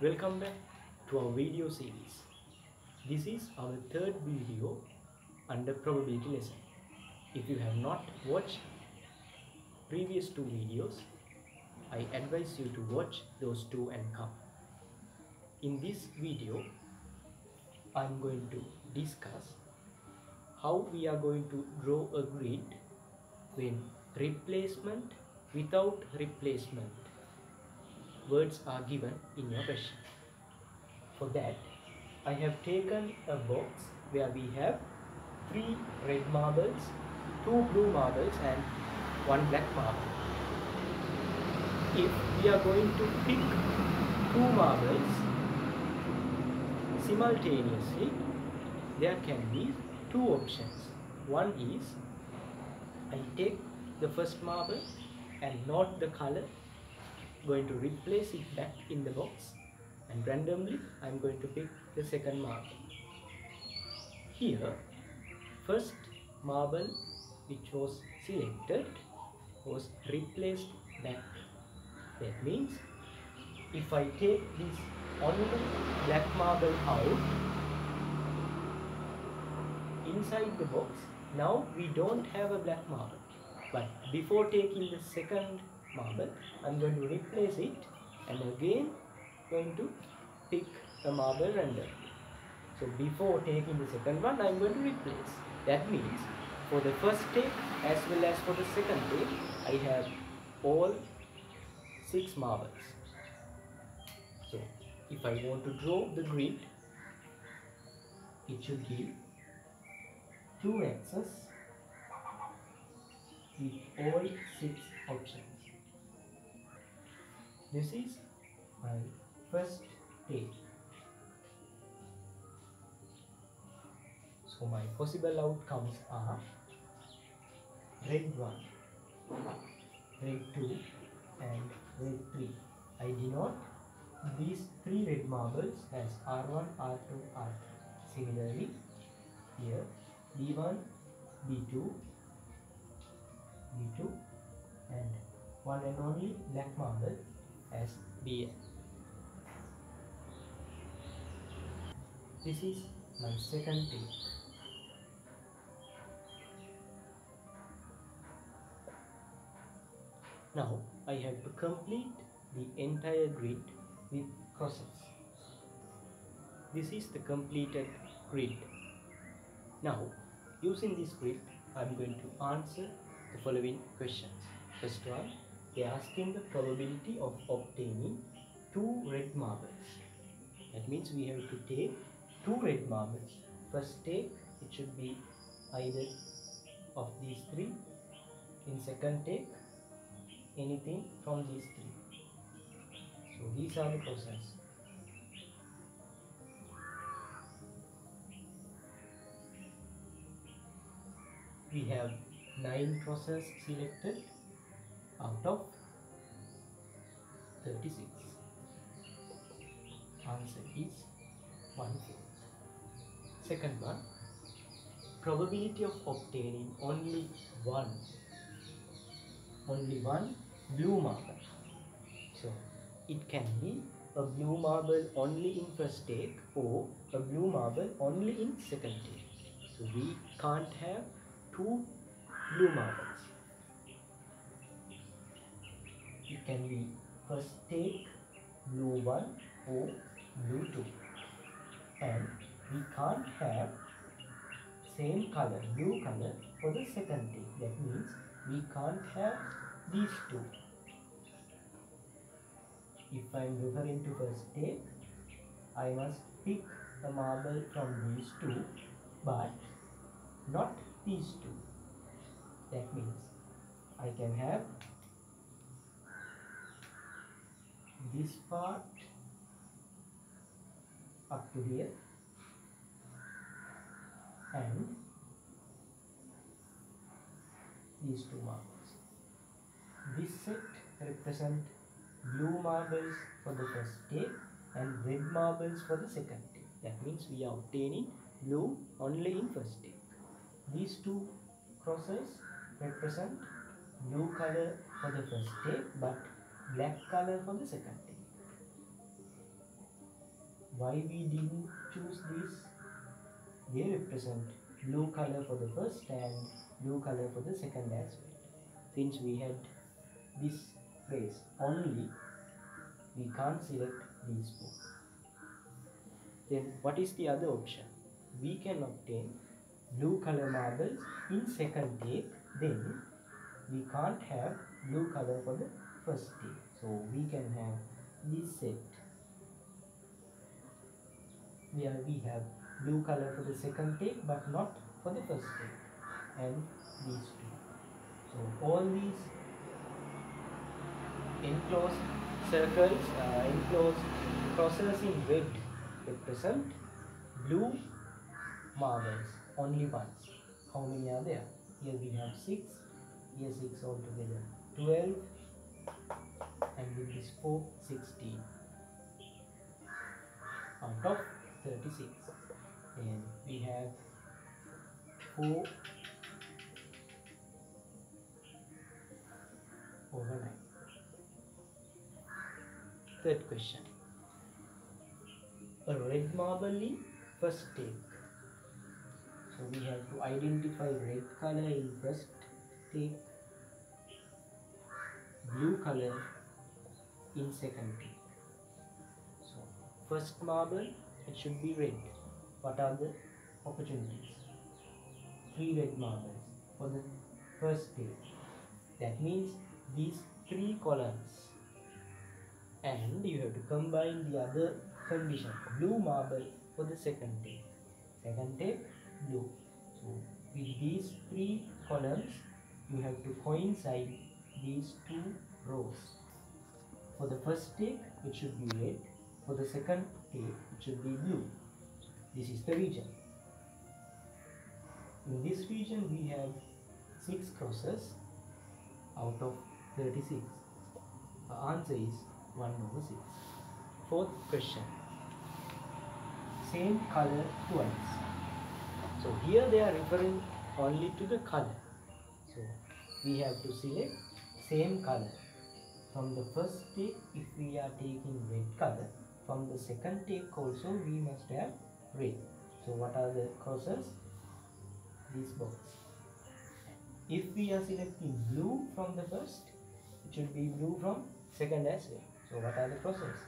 Welcome back to our video series. This is our third video under probability lesson. If you have not watched previous two videos, I advise you to watch those two and come. In this video, I'm going to discuss how we are going to draw a grid when replacement without replacement words are given in your question. For that, I have taken a box where we have three red marbles, two blue marbles, and one black marble. If we are going to pick two marbles simultaneously, there can be two options. One is I take the first marble and note the color going to replace it back in the box and randomly I'm going to pick the second marble. Here, first marble which was selected was replaced back. That means if I take this only black marble out inside the box, now we don't have a black marble. But before taking the second marble I'm going to replace it and again going to pick a marble randomly. So before taking the second one I'm going to replace. That means for the first take as well as for the second take I have all six marbles. So if I want to draw the grid it should give two axes with all six options. This is my first take. So my possible outcomes are red 1, red 2 and red 3. I denote these three red marbles as R1, R2, R3. Similarly, here B1, B2, B2 and one and only black marble as BN. This is my second take. Now I have to complete the entire grid with crosses. This is the completed grid. Now using this grid I am going to answer the following questions. First one, are asking the probability of obtaining two red marbles. That means we have to take two red marbles. First take, it should be either of these three. In second take, anything from these three. So these are the process. We have nine process selected out of 36. Answer is 1 Second one, probability of obtaining only one, only one blue marble. So it can be a blue marble only in first take or a blue marble only in second take. So we can't have two blue marbles. Can we first take blue 1 or blue 2 and we can't have same color blue color for the second take that means we can't have these two. If I am referring to first take I must pick a marble from these two but not these two. That means I can have this part up to here and these two marbles. This set represent blue marbles for the first take and red marbles for the second take. That means we are obtaining blue only in first take. These two crosses represent blue color for the first take but black color for the second take. why we didn't choose this? They represent blue color for the first and blue color for the second aspect since we had this phrase only we can't select these four then what is the other option? We can obtain blue color marbles in second take then we can't have blue color for the first so we can have this set. Where we have blue color for the second take but not for the first take and these two. So all these enclosed circles uh, enclosed crosses in red represent blue marbles only ones how many are there? Here we have six. Here six altogether. 12 and with this 4 16 out of 36 and we have 4 over 9 third question. A red marble in first take. So we have to identify red color in first take blue color in second take so first marble it should be red. What are the opportunities? Three red marbles for the first take that means these three columns and you have to combine the other condition blue marble for the second take second take blue. So with these three columns you have to coincide these two rows for the first take it should be red. For the second take it should be blue. This is the region. In this region we have six crosses out of 36 the answer is 1 over 6 fourth question. Same color twice. So here they are referring only to the color. So we have to select same color from the first take if we are taking red color from the second take also we must have red. So what are the crosses this box. If we are selecting blue from the first it should be blue from second as well. So what are the crosses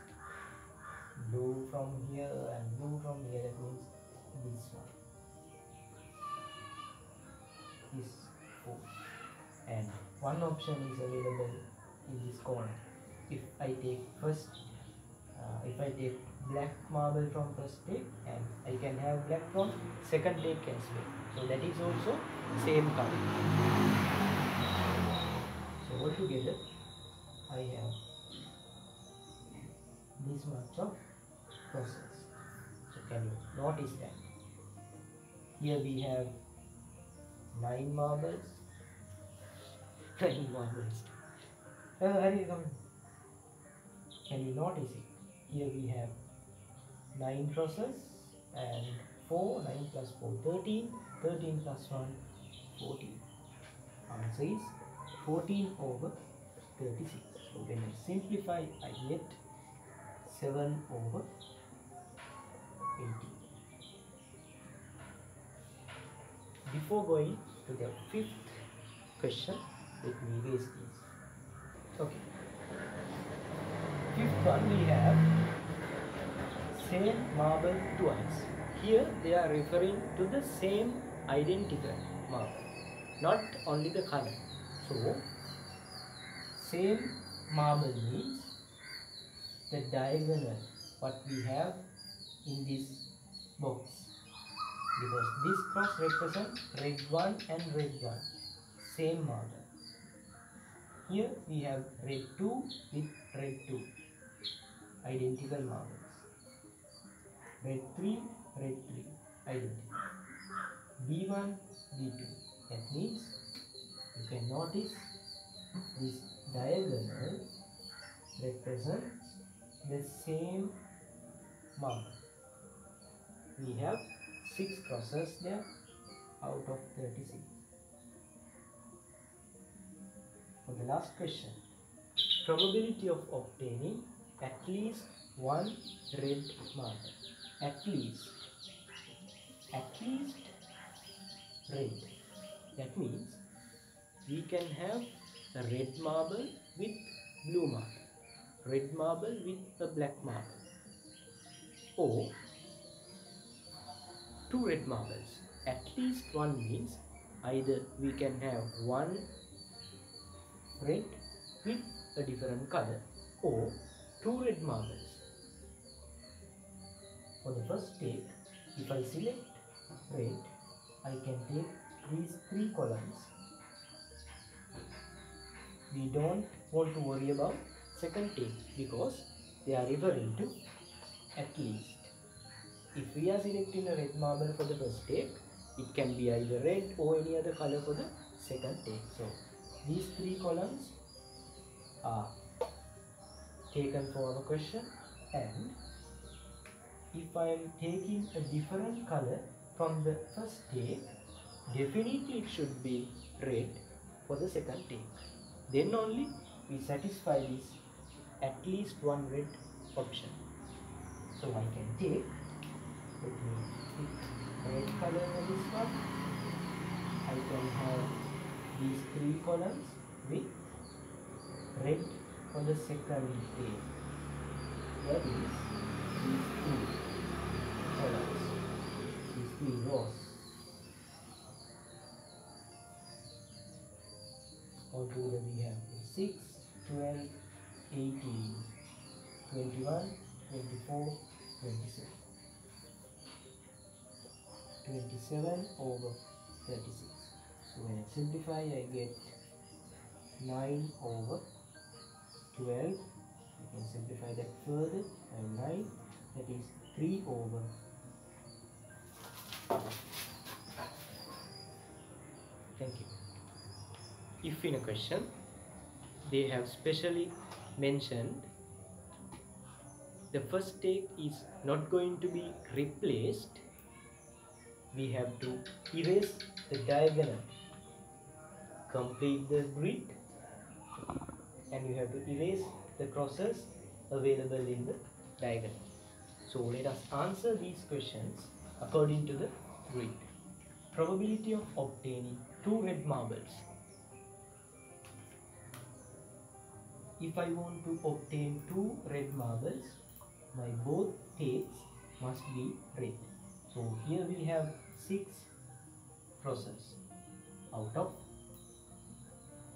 blue from here and blue from here that means this one. This four. And one option is available in this corner if I take first uh, if I take black marble from first take and I can have black from second take as well so that is also same color so altogether I have this much of process. So can you notice that? Here we have nine marbles nine marbles uh, Hari, come can you notice it? Here we have 9 crosses and 4 9 plus 4 13 13 plus 1 14 answer is 14 over 36 so when I simplify I get 7 over 18 before going to the fifth question let me erase these okay. Fifth one we have same marble twice. Here they are referring to the same identical marble not only the color. So same marble means the diagonal what we have in this box. Because this cross represents red 1 and red 1 same marble here we have red 2 with red 2 identical marbles red 3 red 3 identical. B1 b2 that means you can notice this diagonal represents the same marble we have 6 crosses there out of 36 for the last question probability of obtaining at least one red marble. At least. At least red. That means we can have a red marble with blue marble. Red marble with a black marble. Or two red marbles. At least one means either we can have one red with a different color or two red marbles. For the first take, if I select red, I can take these three columns. We don't want to worry about second take because they are referring to at least. If we are selecting a red marble for the first take, it can be either red or any other color for the second take. So these three columns are taken for our question and if I am taking a different color from the first take, definitely it should be red for the second take. Then only we satisfy this at least one red option. So I can take, let me pick red color for this one. I can have these three columns with red for the second take. That is these two colors, these three rows. Altogether we have 6, 12, 18, 21, 24, 27. 27 over 36. When I simplify I get 9 over 12. I can simplify that further and 9 that is 3 over Thank you. If in a question they have specially mentioned the first take is not going to be replaced, we have to erase the diagonal, complete the grid, and you have to erase the crosses available in the diagonal. So let us answer these questions according to the grid. Probability of obtaining two red marbles. If I want to obtain two red marbles, my both takes must be red. So here we have six crosses out of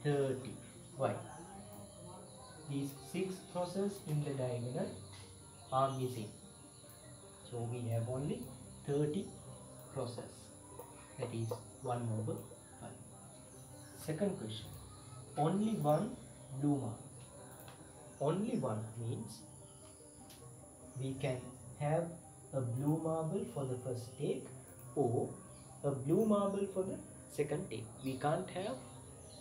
30. Why? These six crosses in the diagonal are missing. So we have only 30 crosses. That is 1 over 5. Second question. Only one blue mark. Only one means we can have a blue marble for the first take or a blue marble for the second take. We can't have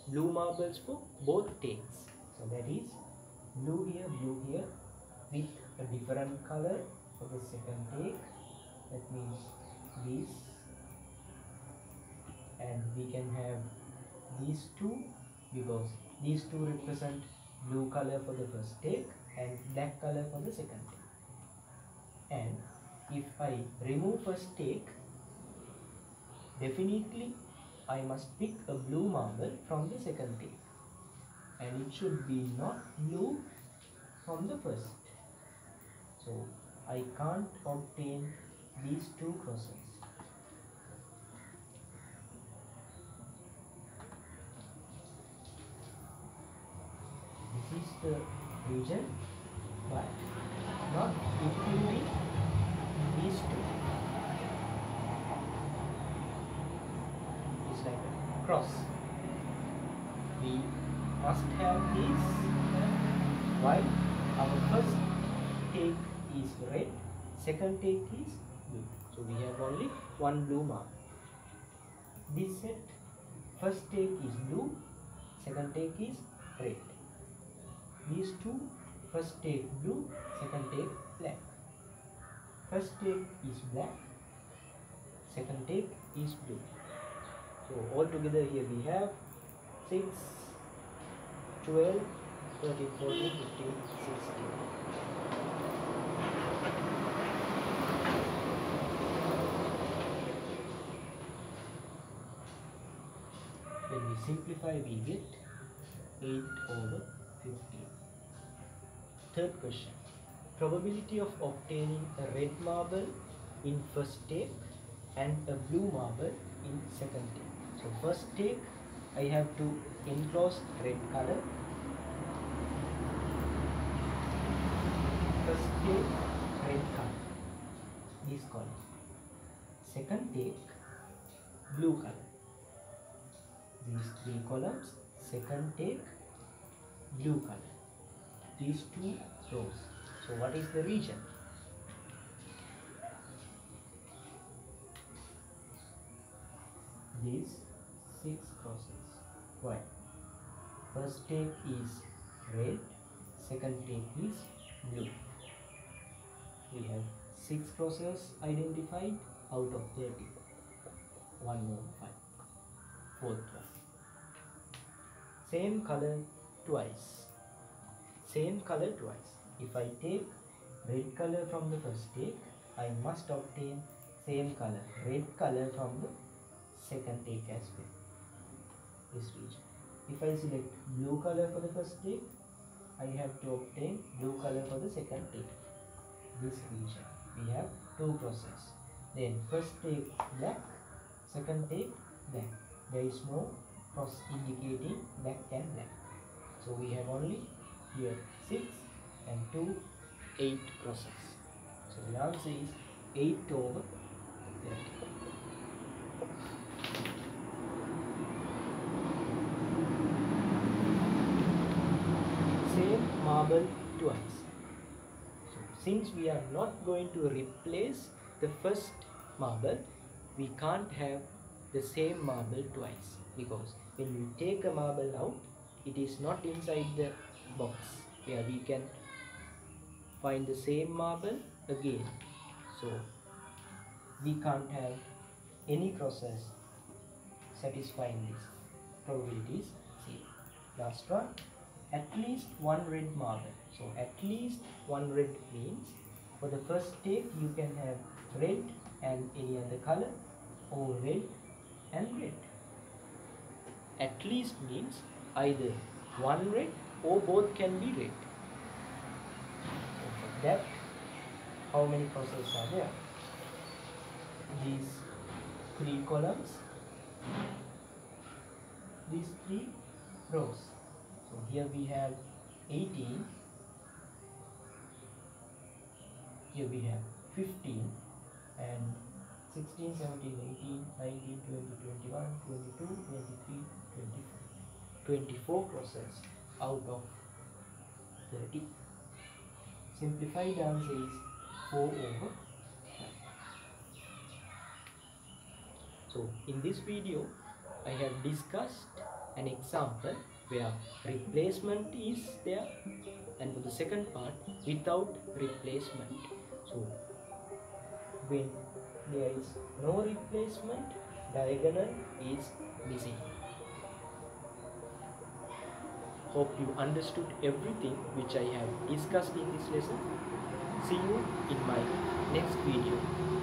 blue marbles for both takes. So that is blue here, blue here with a different color for the second take. That means this and we can have these two because these two represent blue color for the first take and black color for the second take and if I remove first take definitely I must pick a blue marble from the second take and it should be not blue from the first. So I can't obtain these two crosses. This is the region but not including these two like cross. We must have this while our first take is red second take is blue. So we have only one blue mark. This set first take is blue second take is red. These two first take blue second take black. First take is black second take is blue so all together here we have 6 12 13 14 15 16 When we simplify, we get 8 over 15. Third question. Probability of obtaining a red marble in first take and a blue marble in second take. So first take, I have to enclose red color. First take, red color. This column. Second take, blue color these three columns second take blue color these two rows so what is the region these six crosses. Why? First take is red second take is blue. We have six crosses identified out of 30 one more five fourth one. Same color twice. Same color twice. If I take red color from the first take I must obtain same color red color from the second take as well this region. If I select blue color for the first take I have to obtain blue color for the second take this region we have two process. Then first take black second take black. There is no cross indicating black and black. So we have only here 6 and 2 8 crosses so the answer is 8 over 30 marble twice. So since we are not going to replace the first marble we can't have the same marble twice. Because when we take a marble out it is not inside the box. Where we can find the same marble again. So we can't have any process satisfying this probability is zero last one at least one red marble so at least one red means for the first take you can have red and any other color or red and red at least means either one red or both can be red. So for that, how many crosses are there? These three columns, these three rows. So here we have 18, here we have 15 and 16, 17, 18, 19, 20, 21, 22, 23, 24. 24 crosses out of 30. Simplified answer is 4 over 5. So in this video I have discussed an example where replacement is there and for the second part without replacement. So when there is no replacement diagonal is missing. Hope you understood everything which i have discussed in this lesson. See you in my next video